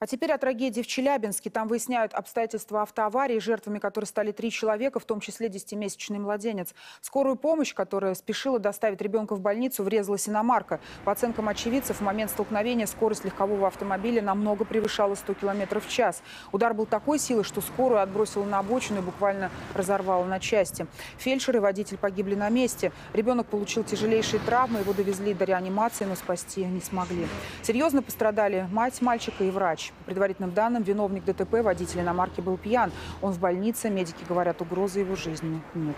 А теперь о трагедии в Челябинске. Там выясняют обстоятельства автоаварии, жертвами которой стали три человека, в том числе 10-месячный младенец. Скорую помощь, которая спешила доставить ребенка в больницу, врезалась иномарка. По оценкам очевидцев, в момент столкновения скорость легкового автомобиля намного превышала 100 км в час. Удар был такой силы, что скорую отбросило на обочину и буквально разорвало на части. Фельдшер и водитель погибли на месте. Ребенок получил тяжелейшие травмы, его довезли до реанимации, но спасти не смогли. Серьезно пострадали мать мальчика и врач. По предварительным данным, виновник ДТП, водитель иномарки, был пьян. Он в больнице, медики говорят, угрозы его жизни нет.